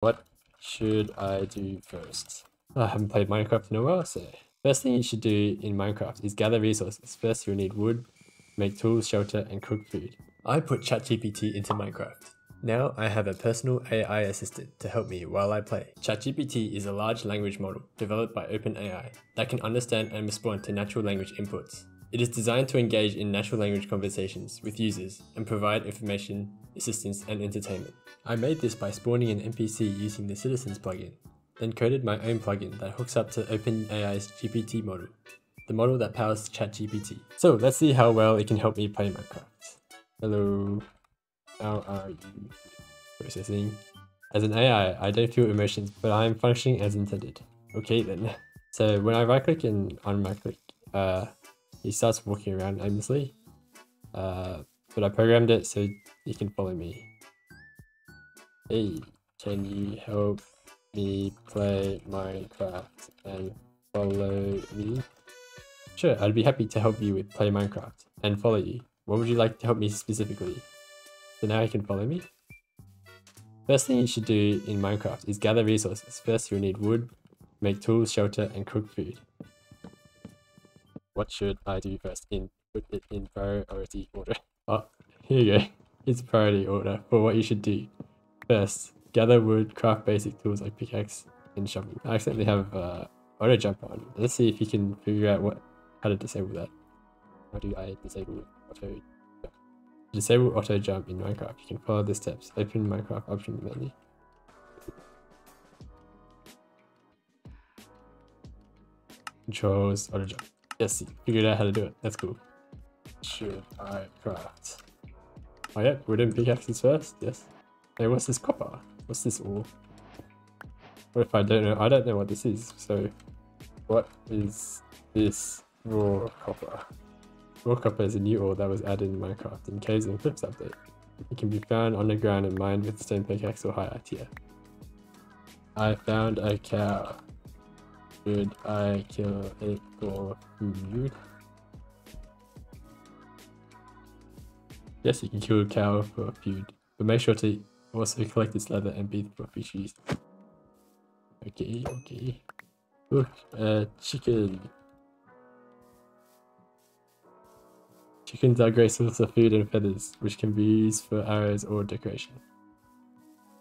What should I do first? I haven't played Minecraft in a while, so first thing you should do in Minecraft is gather resources. First, you'll need wood, make tools, shelter, and cook food. I put ChatGPT into Minecraft. Now I have a personal AI assistant to help me while I play. ChatGPT is a large language model developed by OpenAI that can understand and respond to natural language inputs. It is designed to engage in natural language conversations with users and provide information, assistance, and entertainment. I made this by spawning an NPC using the Citizens plugin, then coded my own plugin that hooks up to OpenAI's GPT model, the model that powers ChatGPT. So let's see how well it can help me play Minecraft. Hello, how are you? Processing. As an AI, I don't feel emotions, but I am functioning as intended. Okay then. So when I right click and on click, uh, he starts walking around aimlessly. Uh, but I programmed it so he can follow me. Hey, can you help me play Minecraft and follow me? Sure, I'd be happy to help you with play Minecraft and follow you. What would you like to help me specifically? So now he can follow me. First thing you should do in Minecraft is gather resources. First you'll need wood, make tools, shelter, and cook food. What should I do first? In put it in priority order. Oh, here you go. It's priority order for what you should do. First, gather wood, craft basic tools like pickaxe and shovel. I accidentally have uh, auto jump on. Let's see if you can figure out what how to disable that. How do I disable auto jump? To disable auto jump in Minecraft, you can follow the steps. Open Minecraft option menu. Controls auto jump. Yes, figured out how to do it. That's cool. Should I craft? Oh yeah, we wooden pickaxes first. Yes. Hey, what's this copper? What's this ore? What if I don't know? I don't know what this is. So, what is this raw copper? Raw copper is a new ore that was added in Minecraft in Caves and Cliffs update. It can be found on the ground and mined with stone pickaxe or higher tier. I found a cow. Should I kill it for food? Yes, you can kill a cow for food, but make sure to also collect its leather and beef for fishies. Okay, okay. Look, uh, chicken. Chickens are great source of food and feathers, which can be used for arrows or decoration.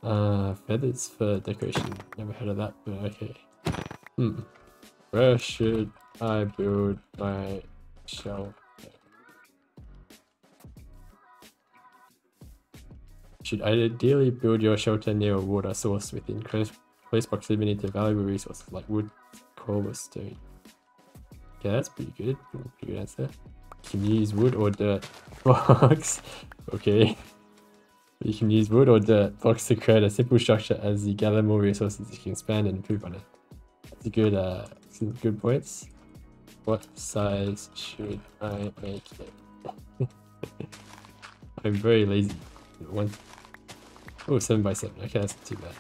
Uh, feathers for decoration. Never heard of that, but okay. Hmm. Where should I build my shelf? Should ideally build your shelter near a water source within close, close proximity to valuable resources like wood, coal, or stone. Okay, that's pretty good. Pretty good answer. Can You use wood or dirt. Box. okay. You can use wood or dirt blocks to create a simple structure as you gather more resources you can expand and improve on it. Good uh good points. What size should I make it? I'm very lazy. One Oh, 7 by 7 Okay, that's too bad.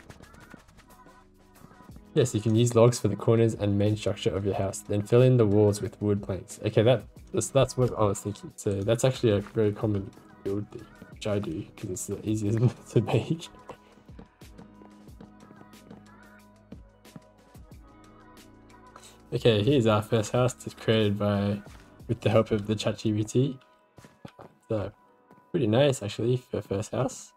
Yes, you can use logs for the corners and main structure of your house, then fill in the walls with wood planks. Okay, that that's, that's what I was thinking. So that's actually a very common build which I do because it's the easiest to make. Okay, here's our first house that's created by with the help of the ChatGPT. So pretty nice actually for a first house.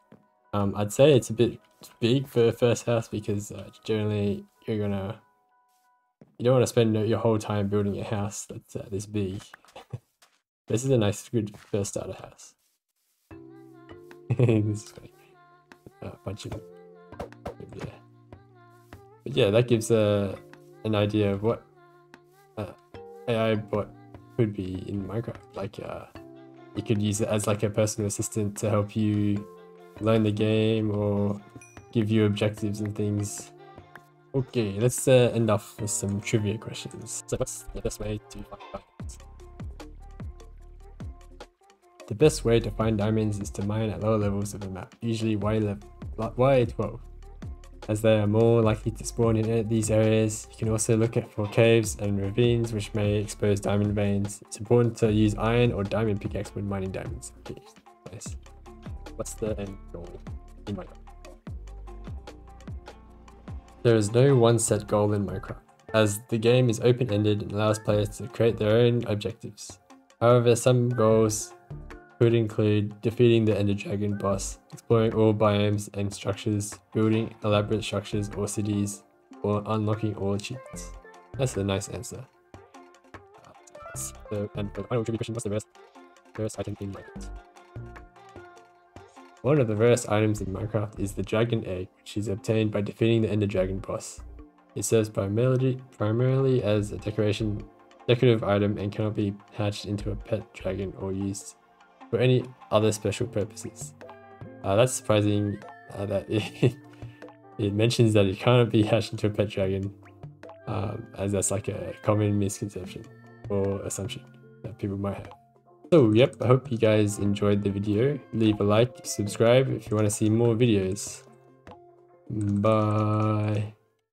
Um, I'd say it's a bit big for a first house because uh, generally you're gonna you don't want to spend your whole time building a house that's uh, this big. this is a nice, good first starter house. this is funny. A uh, bunch of yeah, but yeah, that gives uh, an idea of what AI bot could be in Minecraft. Like, uh, you could use it as like a personal assistant to help you learn the game or give you objectives and things. Okay, let's uh, end off with some trivia questions. So what's the best way to find diamonds? The best way to find diamonds is to mine at lower levels of the map, usually Y, level, Y12. As they are more likely to spawn in these areas, you can also look at for caves and ravines which may expose diamond veins. It's important to use iron or diamond pickaxe when mining diamonds. Okay, nice. What's the end goal in Minecraft? There is no one set goal in Minecraft, as the game is open-ended and allows players to create their own objectives. However, some goals could include defeating the Ender Dragon boss, exploring all biomes and structures, building elaborate structures or cities, or unlocking all achievements. That's a nice answer. So, and the final trivia question was the rest, rarest item in Minecraft. One of the rarest items in Minecraft is the Dragon Egg, which is obtained by defeating the Ender Dragon boss. It serves primarily, primarily as a decoration, decorative item and cannot be hatched into a pet dragon or used for any other special purposes. Uh, that's surprising uh, that it, it mentions that it can't be hatched into a pet dragon, um, as that's like a common misconception or assumption that people might have. So yep, I hope you guys enjoyed the video. Leave a like, subscribe if you want to see more videos. Bye.